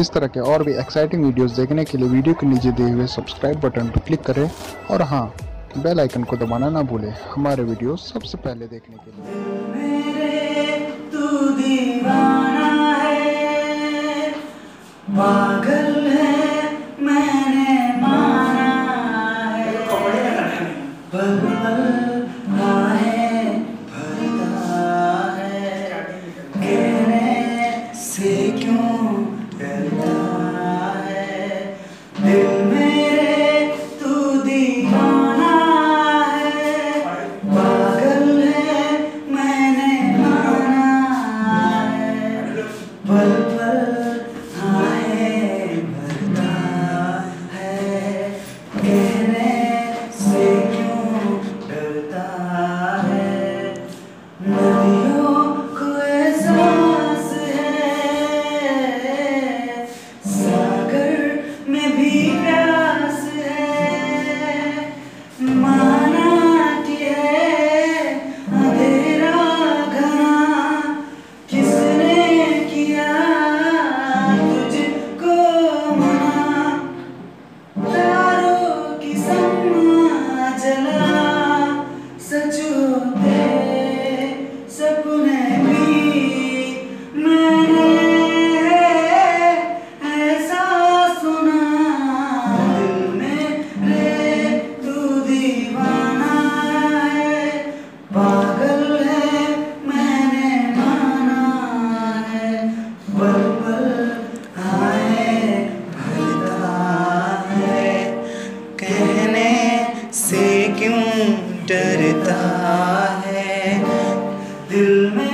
इस तरह के और भी एक्साइटिंग वीडियोस देखने के लिए वीडियो के नीचे दिए हुए सब्सक्राइब बटन पर क्लिक करें। और हाँ बेल आइकन को दबाना ना भूलें हमारे वीडियो सबसे पहले देखने के लिए। से क्यों डरता क्यों डरता है? दिल में